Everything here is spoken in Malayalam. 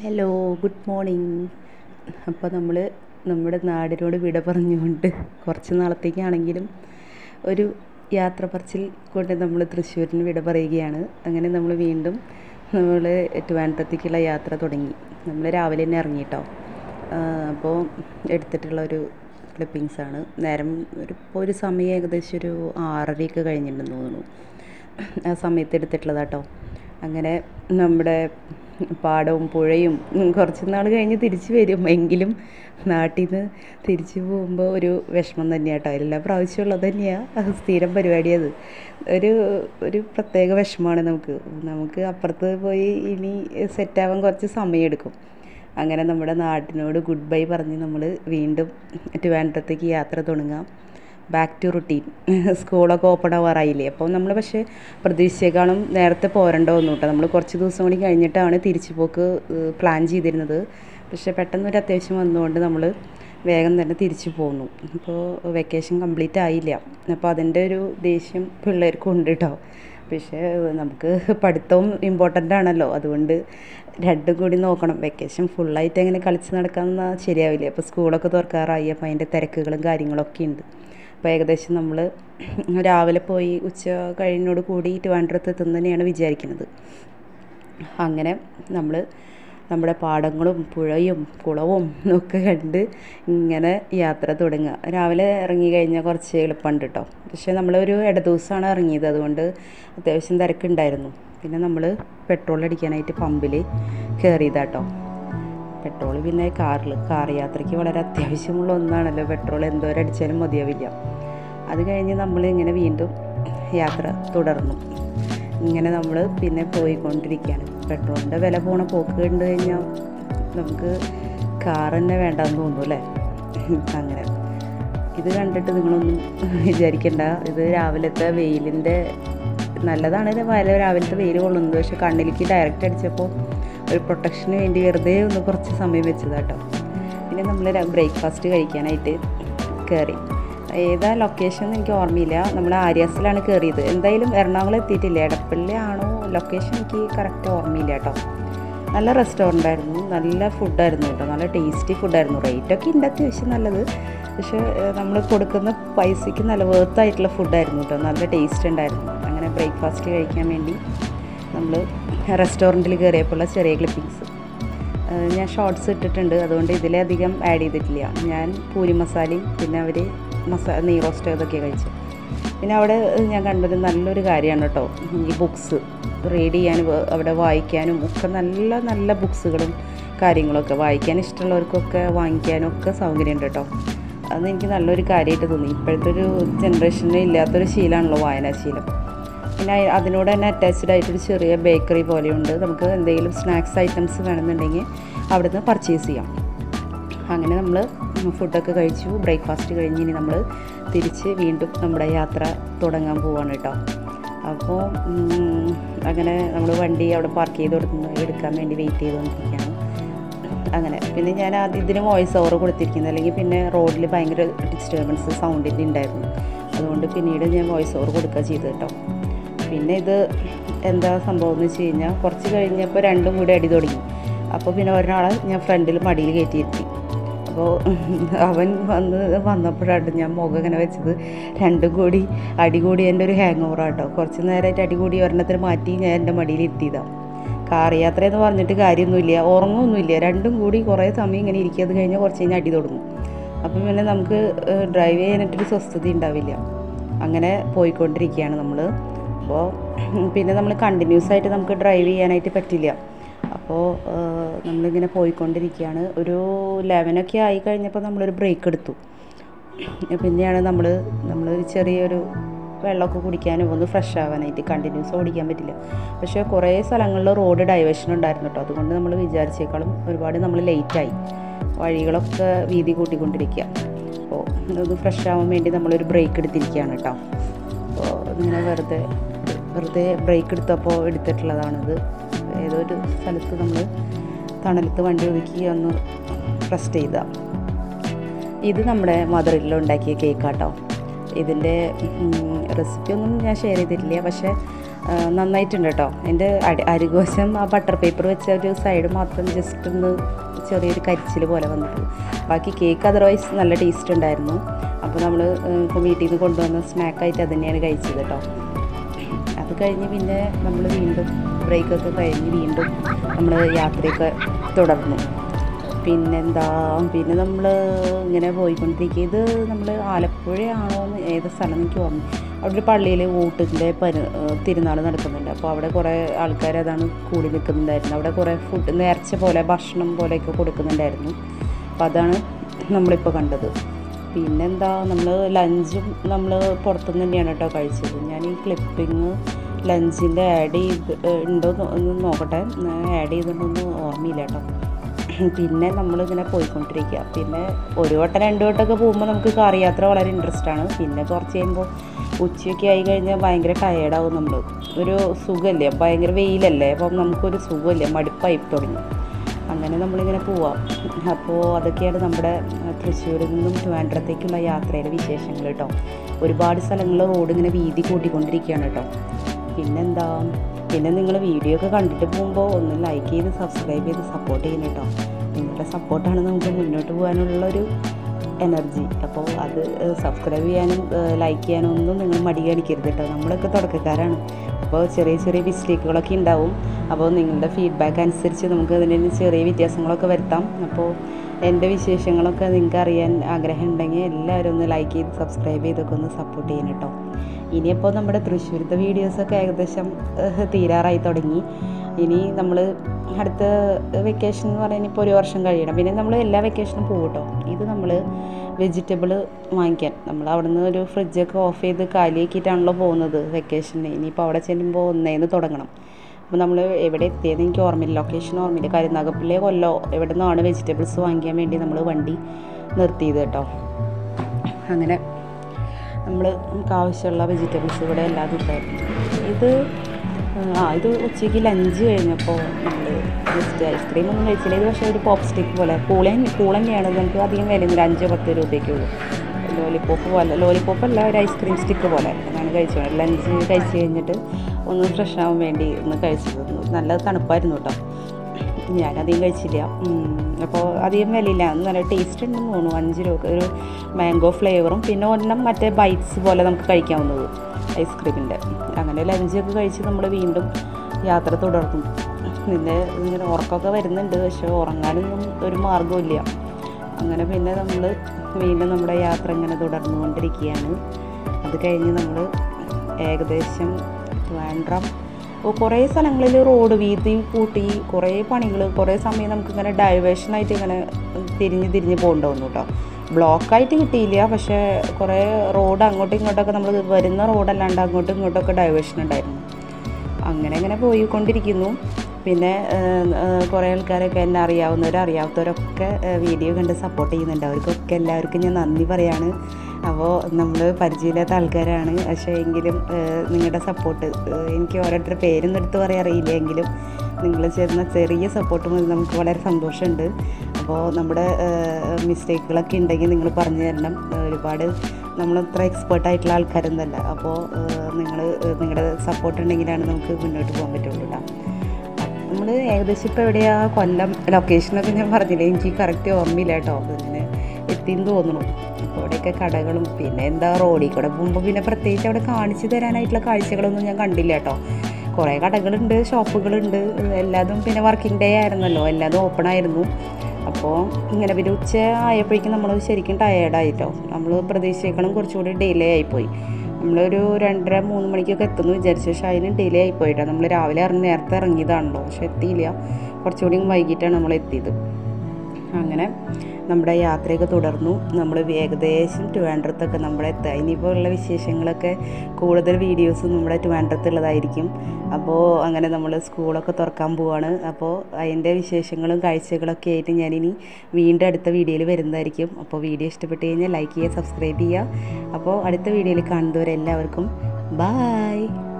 ഹലോ ഗുഡ് മോർണിംഗ് അപ്പോൾ നമ്മൾ നമ്മുടെ നാടിനോട് വിട പറഞ്ഞുകൊണ്ട് കുറച്ച് നാളത്തേക്കാണെങ്കിലും ഒരു യാത്ര പറച്ചിൽ കൊണ്ട് നമ്മൾ തൃശ്ശൂരിന് വിട പറയുകയാണ്. അങ്ങനെ നമ്മൾ വീണ്ടും നമ്മൾ ട്രിവാൻഡ്രത്തേക്കുള്ള യാത്ര തുടങ്ങി. നമ്മൾ രാവിലെ തന്നെ ഇറങ്ങിയിട്ടോ അപ്പോൾ എടുത്തിട്ടുള്ള ഒരു ക്ലിപ്പിങ്സാണ് നേരം ഒരു ഇപ്പോൾ ഒരു സമയം ഏകദേശം ഒരു ആറരയൊക്കെ കഴിഞ്ഞിട്ടുണ്ടെന്ന് തോന്നുന്നു. ആ സമയത്ത് എടുത്തിട്ടുള്ളതാട്ടോ അങ്ങനെ നമ്മുടെ പാടവും പുഴയും കുറച്ച് നാൾ കഴിഞ്ഞ് തിരിച്ച് വരും. എങ്കിലും നാട്ടിൽ നിന്ന് തിരിച്ചു പോകുമ്പോൾ ഒരു വിഷമം തന്നെയാണ് കേട്ടോ എല്ലാ പ്രാവശ്യവും ഉള്ളത് തന്നെയാണ് സ്ഥിരം പരിപാടി അത്. ഒരു ഒരു പ്രത്യേക വിഷമമാണ് നമുക്ക്. നമുക്ക് അപ്പുറത്ത് പോയി ഇനി സെറ്റാവാൻ കുറച്ച് സമയമെടുക്കും. അങ്ങനെ നമ്മുടെ നാട്ടിനോട് ഗുഡ് ബൈ പറഞ്ഞ് നമ്മൾ വീണ്ടും ട്രിവാൻഡ്രത്തേക്ക് യാത്ര തുടങ്ങാം. ബാക്ക് ടു റുട്ടീൻ സ്കൂളൊക്കെ ഓപ്പൺ ആവാറായില്ലേ? അപ്പോൾ നമ്മൾ പക്ഷേ പ്രതീക്ഷിച്ചേക്കാളും നേരത്തെ പോരണ്ടോ ഒന്നും കേട്ടോ. നമ്മൾ കുറച്ച് ദിവസം കൂടി കഴിഞ്ഞിട്ടാണ് തിരിച്ചു പോക്ക് പ്ലാൻ ചെയ്തിരുന്നത്. പക്ഷേ പെട്ടെന്നൊരു അത്യാവശ്യം വന്നുകൊണ്ട് നമ്മൾ വേഗം തന്നെ തിരിച്ചു പോന്നു. അപ്പോൾ വെക്കേഷൻ കംപ്ലീറ്റ് ആയില്ല. അപ്പോൾ അതിന്റെ ഒരു ദേഷ്യം പിള്ളേർക്കും ഉണ്ട് കേട്ടോ. പക്ഷേ നമുക്ക് പഠിത്തവും ഇമ്പോർട്ടന്റ് ആണല്ലോ. അതുകൊണ്ട് രണ്ടും കൂടി നോക്കണം. വെക്കേഷൻ ഫുള്ളായിട്ട് എങ്ങനെ കളിച്ച് നടക്കാമെന്നാൽ ശരിയാവില്ല. അപ്പോൾ സ്കൂളൊക്കെ തുറക്കാറായി. അപ്പോൾ അതിന്റെ തിരക്കുകളും കാര്യങ്ങളൊക്കെ ഉണ്ട്. അപ്പോൾ ഏകദേശം നമ്മൾ രാവിലെ പോയി ഉച്ച കഴിഞ്ഞോട് കൂടി ട്രിവാൻഡ്രത്ത് എത്തുന്നു തന്നെയാണ് വിചാരിക്കുന്നത്. അങ്ങനെ നമ്മൾ നമ്മുടെ പാടങ്ങളും പുഴയും കുളവും ഒക്കെ കണ്ട് ഇങ്ങനെ യാത്ര തുടങ്ങുക. രാവിലെ ഇറങ്ങി കഴിഞ്ഞാൽ കുറച്ച് എളുപ്പമുണ്ട് കേട്ടോ പക്ഷേ നമ്മളൊരു ഇട ദിവസമാണ് ഇറങ്ങിയത്. അതുകൊണ്ട് അത്യാവശ്യം തിരക്കുണ്ടായിരുന്നു. പിന്നെ നമ്മൾ പെട്രോൾ അടിക്കാനായിട്ട് പമ്പിൽ കയറിയതാട്ടോ പെട്രോൾ പിന്നെ കാറിൽ കാർ യാത്രയ്ക്ക് വളരെ അത്യാവശ്യമുള്ള ഒന്നാണല്ലോ. പെട്രോൾ എന്തോരം അടിച്ചാലും മതിയാവില്ല. അത് കഴിഞ്ഞ് നമ്മൾ ഇങ്ങനെ വീണ്ടും യാത്ര തുടർന്നു. ഇങ്ങനെ നമ്മൾ പിന്നെ പോയിക്കൊണ്ടിരിക്കുകയാണ് പെട്രോളിന്റെ വില പോണ പോക്ക് കണ്ടു കഴിഞ്ഞാൽ നമുക്ക് കാർ തന്നെ വേണ്ടെന്ന് തോന്നുന്നു അല്ലേ? അങ്ങനെ. ഇത് കണ്ടിട്ട് നിങ്ങളൊന്നും വിചാരിക്കണ്ട. ഇത് രാവിലത്തെ വെയിലിന്റെ നല്ലതാണ്. വയല രാവിലത്തെ വെയിൽ കൊള്ളുന്നത്. പക്ഷെ കണ്ണിലേക്ക് ഡയറക്റ്റ് അടിച്ചപ്പോൾ ഒരു പ്രൊട്ടക്ഷന് വേണ്ടി വെറുതെ ഒന്ന് കുറച്ച് സമയം വെച്ചതാട്ടോ. പിന്നെ നമ്മൾ ബ്രേക്ക്ഫാസ്റ്റ് കഴിക്കാനായിട്ട് കയറി ഏതാ ലൊക്കേഷൻ എന്ന് എനിക്ക് ഓർമ്മയില്ല. നമ്മൾ ആര്യാസിലാണ് കയറിയത് എന്തായാലും എറണാകുളം എത്തിയിട്ടില്ല. എടപ്പള്ളി ആണോ? ലൊക്കേഷൻ എനിക്ക് കറക്റ്റ് ഓർമ്മയില്ല കേട്ടോ. നല്ല റെസ്റ്റോറന്റ് ആയിരുന്നു. നല്ല ഫുഡായിരുന്നു കേട്ടോ. നല്ല ടേസ്റ്റി ഫുഡായിരുന്നു റേറ്റൊക്കെ ഉണ്ട് അത്യാവശ്യം നല്ലത്. പക്ഷേ നമ്മൾ കൊടുക്കുന്ന പൈസയ്ക്ക് നല്ല വേർത്തായിട്ടുള്ള ഫുഡായിരുന്നു കേട്ടോ. നല്ല ടേസ്റ്റ് ഉണ്ടായിരുന്നു. അങ്ങനെ ബ്രേക്ക്ഫാസ്റ്റ് കഴിക്കാൻ വേണ്ടി നമ്മൾ റെസ്റ്റോറന്റിൽ കയറിയപ്പോഴുള്ള ചെറിയ ക്ലിപ്പിങ്സ് ഞാൻ ഷോർട്സ് ഇട്ടിട്ടുണ്ട്. അതുകൊണ്ട് ഇതിലധികം ആഡ് ചെയ്തിട്ടില്ല. ഞാൻ പൂരി മസാലയും പിന്നെ അവർ മസാല നെയ് റോസ്റ്റ് ഇതൊക്കെ കഴിച്ചു. പിന്നെ അവിടെ ഞാൻ കണ്ടത് നല്ലൊരു കാര്യമാണ് കേട്ടോ. ഈ ബുക്സ് റീഡ് ചെയ്യാനും അവിടെ വായിക്കാനും ഒക്കെ നല്ല നല്ല ബുക്സുകളും കാര്യങ്ങളൊക്കെ. വായിക്കാൻ ഇഷ്ടമുള്ളവർക്കൊക്കെ വാങ്ങിക്കാനും ഒക്കെ സൗകര്യമുണ്ട് കേട്ടോ. അത് എനിക്ക് നല്ലൊരു കാര്യമായിട്ട് തോന്നി. ഇപ്പോഴത്തെ ഒരു ജനറേഷനിൽ ഇല്ലാത്തൊരു ശീലമാണല്ലോ വായനാശീലം പിന്നെ അതിനോട് തന്നെ അറ്റാച്ച്ഡ് ആയിട്ടൊരു ചെറിയ ബേക്കറി പോലെയുണ്ട്. നമുക്ക് എന്തെങ്കിലും സ്നാക്സ് ഐറ്റംസ് വേണമെന്നുണ്ടെങ്കിൽ അവിടുന്ന് പർച്ചേസ് ചെയ്യാം. അങ്ങനെ നമ്മൾ ഫുഡൊക്കെ കഴിച്ചു. ബ്രേക്ക്ഫാസ്റ്റ് കഴിഞ്ഞ് ഇനി നമ്മൾ തിരിച്ച് വീണ്ടും നമ്മുടെ യാത്ര തുടങ്ങാൻ പോവാണ് കേട്ടോ അപ്പോൾ അങ്ങനെ നമ്മൾ വണ്ടി അവിടെ പാർക്ക് ചെയ്ത് കൊടുക്കുന്ന എടുക്കാൻ വേണ്ടി വെയിറ്റ് ചെയ്തുകൊണ്ടിരിക്കുകയാണ്. അങ്ങനെ. പിന്നെ ഞാൻ ആദ്യം ഇതിന് വോയിസ് ഓവർ കൊടുത്തിരിക്കുന്നത് അല്ലെങ്കിൽ പിന്നെ റോഡിൽ ഭയങ്കര ഡിസ്റ്റർബൻസ് സൗണ്ടിന്റെ ഉണ്ടായിരുന്നു. അതുകൊണ്ട് പിന്നീട് ഞാൻ വോയിസ് ഓവർ കൊടുക്കുക ചെയ്തു കേട്ടോ പിന്നെ ഇത് എന്താ സംഭവം എന്ന് വെച്ച് കഴിഞ്ഞാൽ കുറച്ച് കഴിഞ്ഞപ്പോൾ രണ്ടും കൂടി അടി തുടങ്ങി. അപ്പോൾ പിന്നെ ഒരാളെ ഞാൻ ഫ്രണ്ടിൽ മടിയിൽ കയറ്റിയിരുത്തി. അപ്പോൾ അവൻ വന്ന് വന്നപ്പോഴാണ് ഞാൻ മുഖം ഇങ്ങനെ വെച്ചത്. രണ്ടും കൂടി അടി കൂടി എന്റെ ഒരു ഹാങ് ഓവറാട്ടോ കുറച്ച് നേരമായിട്ട് അടി കൂടി ഒരെണ്ണത്തിന് മാറ്റി ഞാൻ എന്റെ മടിയിൽ ഇരുത്തിയതാണ് കാർ യാത്ര എന്ന് പറഞ്ഞിട്ട് കാര്യമൊന്നുമില്ല ഉറങ്ങുമൊന്നുമില്ല രണ്ടും കൂടി കുറേ സമയം ഇങ്ങനെ ഇരിക്കുക. അത് കഴിഞ്ഞാൽ കുറച്ച് കഴിഞ്ഞാൽ അടി തുടങ്ങും. അപ്പം പിന്നെ നമുക്ക് ഡ്രൈവ് ചെയ്യാനായിട്ടൊരു സ്വസ്ഥത ഉണ്ടാവില്ല. അങ്ങനെ പോയിക്കൊണ്ടിരിക്കുകയാണ് നമ്മൾ അപ്പോൾ പിന്നെ നമ്മൾ കണ്ടിന്യൂസ് ആയിട്ട് നമുക്ക് ഡ്രൈവ് ചെയ്യാനായിട്ട് പറ്റില്ല. അപ്പോൾ നമ്മളിങ്ങനെ പോയിക്കൊണ്ടിരിക്കുകയാണ്. ഒരു ലെവനൊക്കെ ആയി കഴിഞ്ഞപ്പോൾ നമ്മളൊരു ബ്രേക്ക് എടുത്തു. പിന്നെയാണ് നമ്മൾ നമ്മൾ ചെറിയൊരു വെള്ളമൊക്കെ കുടിക്കാനും ഒന്ന് ഫ്രഷ് ആവാനായിട്ട് കണ്ടിന്യൂസ് ഓടിക്കാൻ പറ്റില്ല. പക്ഷേ കുറേ സ്ഥലങ്ങളിൽ റോഡ് ഡൈവേഷൻ ഉണ്ടായിരുന്നു കേട്ടോ. അതുകൊണ്ട് നമ്മൾ വിചാരിച്ചേക്കാളും ഒരുപാട് നമ്മൾ ലേറ്റായി വഴികളൊക്കെ വീതി കൂട്ടിക്കൊണ്ടിരിക്കുക. അപ്പോൾ ഒന്ന് ഫ്രഷ് ആവാൻ വേണ്ടി നമ്മളൊരു ബ്രേക്ക് എടുത്തിരിക്കുകയാണ് കേട്ടോ. അപ്പോൾ ഇങ്ങനെ വെറുതെ വെറുതെ ബ്രേക്ക് എടുത്തപ്പോൾ എടുത്തിട്ടുള്ളതാണിത്. ഏതോ ഒരു സ്ഥലത്ത് നമ്മൾ തണലത്ത് വണ്ടി ഒതുക്കി ഒന്ന് റെസ്റ്റ് ചെയ്ത. ഇത് നമ്മുടെ മദറിൽ ഉണ്ടാക്കിയ കേക്കാട്ടോ ഇതിന്റെ റെസിപ്പി ഒന്നും ഞാൻ ഷെയർ ചെയ്തിട്ടില്ല. പക്ഷേ നന്നായിട്ടുണ്ട് കേട്ടോ. എന്റെ അടി അരികോശം ആ ബട്ടർ പേപ്പർ വെച്ച ഒരു സൈഡ് മാത്രം ജസ്റ്റ് ഒന്ന് ചെറിയൊരു കരിച്ചിൽ പോലെ വന്നിട്ട്. ബാക്കി കേക്ക് അതർവൈസ് നല്ല ടേസ്റ്റ് ഉണ്ടായിരുന്നു. അപ്പോൾ നമ്മൾ വീട്ടിൽ നിന്ന് കൊണ്ടുവന്ന സ്നാക്കായിട്ട് അത് തന്നെയാണ് കഴിച്ചത് കേട്ടോ. അത് കഴിഞ്ഞ് പിന്നെ നമ്മൾ വീണ്ടും ബ്രേക്കൊക്കെ കഴിഞ്ഞ് വീണ്ടും നമ്മൾ യാത്രയൊക്കെ തുടർന്നു. പിന്നെന്താ പിന്നെ നമ്മൾ ഇങ്ങനെ പോയിക്കൊണ്ടിരിക്കുക. ഇത് നമ്മൾ ആലപ്പുഴയാണോ എന്ന് ഏത് സ്ഥലം എനിക്ക് ഓർമ്മ അവിടെ ഒരു പള്ളിയിൽ ഊട്ടിന്റെ പരി തിരുനാൾ നടക്കുന്നുണ്ട്. അപ്പോൾ അവിടെ കുറേ ആൾക്കാർ അതാണ് കൂടി നിൽക്കുന്നുണ്ടായിരുന്നു. അവിടെ കുറേ ഫുഡ് നേർച്ച പോലെ ഭക്ഷണം പോലെയൊക്കെ കൊടുക്കുന്നുണ്ടായിരുന്നു. അപ്പോൾ അതാണ് നമ്മളിപ്പോൾ കണ്ടത്. പിന്നെന്താ നമ്മൾ ലഞ്ചും നമ്മൾ പുറത്തുനിന്ന് തന്നെയാണ് കേട്ടോ കഴിച്ചത്. ഞാൻ ഈ ക്ലിപ്പിങ് ലഞ്ചിന്റെ ആഡ് ചെയ്ത് ഉണ്ടോ എന്ന് നോക്കട്ടെ. ആഡ് ചെയ്തിട്ടൊന്നും ഓർമ്മയില്ല കേട്ടോ. പിന്നെ നമ്മളിങ്ങനെ പോയിക്കൊണ്ടിരിക്കുക. പിന്നെ ഒരു വട്ടം രണ്ട് വട്ടമൊക്കെ പോകുമ്പോൾ നമുക്ക് കാർ യാത്ര വളരെ ഇൻട്രസ്റ്റ് ആണ്. പിന്നെ കുറച്ച് കഴിയുമ്പോൾ ഉച്ചയൊക്കെ ആയി കഴിഞ്ഞാൽ ഭയങ്കര ടയേർഡാവും നമ്മൾ ഒരു സുഖമല്ലേ? ഭയങ്കര വെയിലല്ലേ? അപ്പം നമുക്കൊരു സുഖമല്ലേ? മടുപ്പായി തുടങ്ങി. അങ്ങനെ നമ്മളിങ്ങനെ പോവാം. അപ്പോൾ അതൊക്കെയാണ് നമ്മുടെ തൃശ്ശൂരിൽ നിന്നും ട്രിവാൻഡ്രത്തേക്കുള്ള യാത്രയുടെ വിശേഷങ്ങൾ കേട്ടോ. ഒരുപാട് സ്ഥലങ്ങൾ റോഡ് ഇങ്ങനെ വീതി കൂട്ടിക്കൊണ്ടിരിക്കുകയാണ് കേട്ടോ. പിന്നെന്താ? പിന്നെ നിങ്ങൾ വീഡിയോ ഒക്കെ കണ്ടിട്ട് പോകുമ്പോൾ ഒന്ന് ലൈക്ക് ചെയ്ത് സബ്സ്ക്രൈബ് ചെയ്ത് സപ്പോർട്ട് ചെയ്യണം കേട്ടോ നിങ്ങളുടെ സപ്പോർട്ടാണ് നമുക്ക് മുന്നോട്ട് പോകാനുള്ളൊരു എനർജി അപ്പോൾ അത് സബ്സ്ക്രൈബ് ചെയ്യാനും ലൈക്ക് ചെയ്യാനും ഒന്നും നിങ്ങൾ മടി കാണിക്കരുത് കേട്ടോ നമ്മളൊക്കെ തുടക്കക്കാരാണ്. അപ്പോൾ ചെറിയ ചെറിയ മിസ്റ്റേക്കുകളൊക്കെ ഉണ്ടാവും. അപ്പോൾ നിങ്ങളുടെ ഫീഡ്ബാക്ക് അനുസരിച്ച് നമുക്ക് അതിന് ചെറിയ വ്യത്യാസങ്ങളൊക്കെ വരുത്താം. അപ്പോൾ എന്റെ വിശേഷങ്ങളൊക്കെ നിങ്ങൾക്ക് അറിയാൻ ആഗ്രഹം ഉണ്ടെങ്കിൽ എല്ലാവരും ഒന്ന് ലൈക്ക് ചെയ്ത് സബ്സ്ക്രൈബ് ചെയ്തൊക്കെ ഒന്ന് സപ്പോർട്ട് ചെയ്യണം കേട്ടോ ഇനിയിപ്പോൾ നമ്മുടെ തൃശ്ശൂരത്തെ വീഡിയോസൊക്കെ ഏകദേശം തീരാറായി തുടങ്ങി. ഇനി നമ്മൾ അടുത്ത വെക്കേഷൻ എന്ന് പറയാൻ ഇപ്പോൾ ഒരു വർഷം കഴിയണം. പിന്നെ നമ്മൾ എല്ലാ വെക്കേഷനും പോകും കേട്ടോ ഇത് നമ്മൾ വെജിറ്റബിൾ വാങ്ങിക്കാൻ. നമ്മൾ അവിടെ നിന്ന് ഒരു ഫ്രിഡ്ജൊക്കെ ഓഫ് ചെയ്ത് കാലിയാക്കിയിട്ടാണല്ലോ പോകുന്നത് വെക്കേഷന് ഇനിയിപ്പോൾ അവിടെ ചെല്ലുമ്പോൾ ഒന്നേന്ന് തുടങ്ങണം. അപ്പോൾ നമ്മൾ എവിടെ എത്തിയെന്ന് എനിക്ക് ഓർമ്മയില്ല. ലൊക്കേഷൻ ഓർമ്മയില്ല. കരുനാഗപ്പള്ളിയെ കൊല്ലോ. എവിടെ നിന്നാണ് വെജിറ്റബിൾസ് വാങ്ങിക്കാൻ വേണ്ടി നമ്മൾ വണ്ടി നിർത്തിയത് കേട്ടോ. അങ്ങനെ നമ്മൾ നമുക്ക് ആവശ്യമുള്ള വെജിറ്റബിൾസ് ഇവിടെ എല്ലാം ഉണ്ടായിരുന്നു ഇത് ആ ഇത് ഉച്ചയ്ക്ക് ലഞ്ച് കഴിഞ്ഞപ്പോൾ നമ്മൾ ജസ്റ്റ് ഐസ്ക്രീം ഒന്നും കഴിച്ചില്ല. ഇത് പക്ഷേ ഒരു പോപ്പ് സ്റ്റിക്ക് പോലെ കൂളൻ കൂൾ തന്നെയാണ്. നമുക്ക് അധികം ഒരു അഞ്ചോ പത്ത് രൂപയ്ക്കുള്ളൂ ലോലിപ്പോപ്പ് പോലെ. ലോലിപ്പോപ്പ് അല്ല ഒരു ഐസ്ക്രീം സ്റ്റിക്ക് പോലെ. അതാണ് കഴിച്ചത് ലഞ്ച് കഴിച്ച് കഴിഞ്ഞിട്ട് ഒന്ന് ഫ്രഷ് ആവാൻ വേണ്ടി ഒന്ന് കഴിച്ചിരുന്നു നല്ല തണുപ്പായിരുന്നു കേട്ടോ ഞാനധികം കഴിച്ചില്ല. അപ്പോൾ അധികം വിലയില്ല. നല്ല ടേസ്റ്റ് ഉണ്ടെന്ന് തോന്നുന്നു. അഞ്ച് രൂപ ഒരു മാംഗോ ഫ്ലേവറും പിന്നെ ഒരെണ്ണം മറ്റേ ബൈറ്റ്സ് പോലെ നമുക്ക് കഴിക്കാവുന്നത് ഐസ്ക്രീമിന്റെ. അങ്ങനെ ലഞ്ചൊക്കെ കഴിച്ച് നമ്മൾ വീണ്ടും യാത്ര തുടർന്നു. പിന്നെ ഇങ്ങനെ ഉറക്കമൊക്കെ വരുന്നുണ്ട് പക്ഷേ ഉറങ്ങാനൊന്നും ഒരു മാർഗമില്ല അങ്ങനെ പിന്നെ നമ്മൾ വീണ്ടും നമ്മുടെ യാത്ര ഇങ്ങനെ തുടർന്നുകൊണ്ടിരിക്കുകയാണ്. അത് കഴിഞ്ഞ് നമ്മൾ ഏകദേശം ട്രിവാൻഡ്രം അപ്പോൾ കുറേ സ്ഥലങ്ങളിൽ റോഡ് വീതി കൂട്ടി കുറേ പണികൾ കുറേ സമയം നമുക്കിങ്ങനെ ഡൈവേഷനായിട്ട് ഇങ്ങനെ തിരിഞ്ഞ് തിരിഞ്ഞ് പോകേണ്ടി കേട്ടോ ബ്ലോക്കായിട്ട് കിട്ടിയില്ല പക്ഷേ കുറേ റോഡ് അങ്ങോട്ടും ഇങ്ങോട്ടൊക്കെ നമ്മൾ വരുന്ന റോഡല്ലാണ്ട് അങ്ങോട്ടും ഇങ്ങോട്ടൊക്കെ ഡൈവേഷൻ ഉണ്ടായിരുന്നു. അങ്ങനെ അങ്ങനെ പോയിക്കൊണ്ടിരിക്കുന്നു. പിന്നെ കുറേ ആൾക്കാരൊക്കെ എന്നെ അറിയാവുന്നവർ അറിയാത്തവരൊക്കെ വീഡിയോ കണ്ട് സപ്പോർട്ട് ചെയ്യുന്നുണ്ട്. അവർക്കൊക്കെ എല്ലാവർക്കും ഞാൻ നന്ദി പറയാണ്. അപ്പോൾ നമ്മൾ പരിചയമില്ലാത്ത ആൾക്കാരാണ്. പക്ഷേ എങ്കിലും നിങ്ങളുടെ സപ്പോർട്ട് എനിക്ക് ഓരോരുത്തരുടെ പേരൊന്നും എടുത്ത് പറയാൻ അറിയില്ല എങ്കിലും നിങ്ങൾ ചേർന്ന ചെറിയ സപ്പോർട്ട് മതി നമുക്ക് വളരെ സന്തോഷമുണ്ട്. അപ്പോൾ നമ്മുടെ മിസ്റ്റേക്കുകളൊക്കെ ഉണ്ടെങ്കിൽ നിങ്ങൾ പറഞ്ഞു തരണം. ഒരുപാട് നമ്മളത്ര എക്സ്പേർട്ട് ആയിട്ടുള്ള ആൾക്കാരൊന്നുമല്ല. അപ്പോൾ നിങ്ങൾ നിങ്ങളുടെ സപ്പോർട്ട് ഉണ്ടെങ്കിലാണ് നമുക്ക് മുന്നോട്ട് പോകാൻ പറ്റുള്ളൂ നമ്മൾ ഏകദേശം ഇപ്പോൾ എവിടെയാണ് കൊല്ലം. ലൊക്കേഷനൊക്കെ ഞാൻ പറഞ്ഞില്ലേ? എനിക്ക് കറക്റ്റ് ഓർമ്മയില്ല കേട്ടോ അതിങ്ങനെ എത്തിയെന്ന് തോന്നുന്നു. അവിടെയൊക്കെ കടകളും പിന്നെ എന്താ റോഡിൽ കൂടെ പോകുമ്പോൾ പിന്നെ പ്രത്യേകിച്ച് അവിടെ കാണിച്ചു തരാനായിട്ടുള്ള കാഴ്ചകളൊന്നും ഞാൻ കണ്ടില്ല കേട്ടോ. കുറേ കടകളുണ്ട് ഷോപ്പുകളുണ്ട് എല്ലാതും പിന്നെ വർക്കിംഗ് ഡേ ആയിരുന്നല്ലോ എല്ലാതും ഓപ്പൺ ആയിരുന്നു. അപ്പോൾ ഇങ്ങനെ പിന്നെ ഉച്ച ആയപ്പോഴേക്കും നമ്മൾ ശരിക്കും ടയേർഡായിട്ടോ നമ്മൾ പ്രതീക്ഷിക്കണം കുറച്ചുകൂടി ഡിലേ ആയിപ്പോയി. നമ്മളൊരു രണ്ടര മൂന്ന് മണിക്കൊക്കെ എത്തുമെന്ന് വിചാരിച്ചു. പക്ഷേ അതിന് ഡിലേ ആയിപ്പോയിട്ടോ. നമ്മൾ രാവിലെ ഇറങ്ങി നേരത്തെ ഇറങ്ങിയതാണല്ലോ. പക്ഷെ എത്തിയില്ല. കുറച്ചുകൂടി വൈകിട്ടാണ് നമ്മൾ എത്തിയത്. അങ്ങനെ നമ്മുടെ യാത്രയൊക്കെ തുടർന്നു. നമ്മൾ ഏകദേശം ട്രിവാൻഡ്രത്തൊക്കെ നമ്മുടെ എത്തുക ഇനിയിപ്പോൾ ഉള്ള വിശേഷങ്ങളൊക്കെ കൂടുതൽ വീഡിയോസ് നമ്മുടെ ട്രിവാൻഡ്രത്തുള്ളതായിരിക്കും. അപ്പോൾ അങ്ങനെ നമ്മൾ സ്കൂളൊക്കെ തുറക്കാൻ പോവാണ്. അപ്പോൾ അതിന്റെ വിശേഷങ്ങളും കാഴ്ചകളൊക്കെ ആയിട്ട് ഞാനിനി വീണ്ടും അടുത്ത വീഡിയോയിൽ വരുന്നതായിരിക്കും. അപ്പോൾ വീഡിയോ ഇഷ്ടപ്പെട്ട് കഴിഞ്ഞാൽ ലൈക്ക് ചെയ്യുക സബ്സ്ക്രൈബ് ചെയ്യുക. അപ്പോൾ അടുത്ത വീഡിയോയിൽ കാണുന്നവരെല്ലാവർക്കും ബായ്.